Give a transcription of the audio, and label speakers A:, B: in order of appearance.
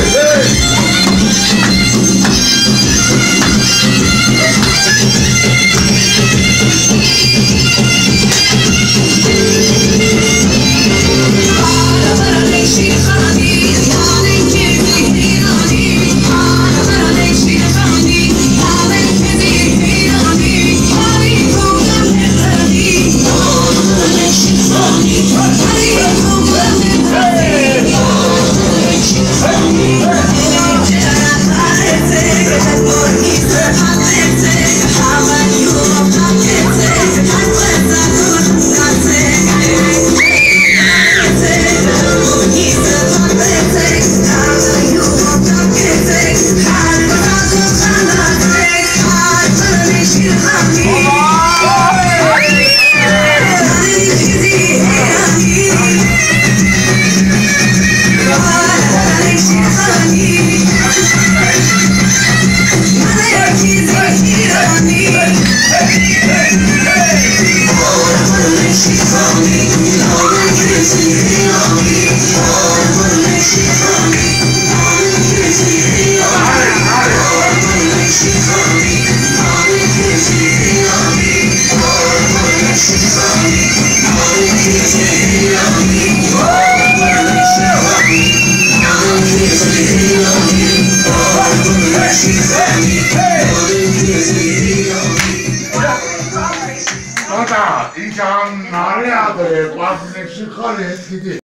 A: hey, hey.
B: one
A: Tata, hiç anlar ya böyle, bazı nefsi kalır, gidiyor.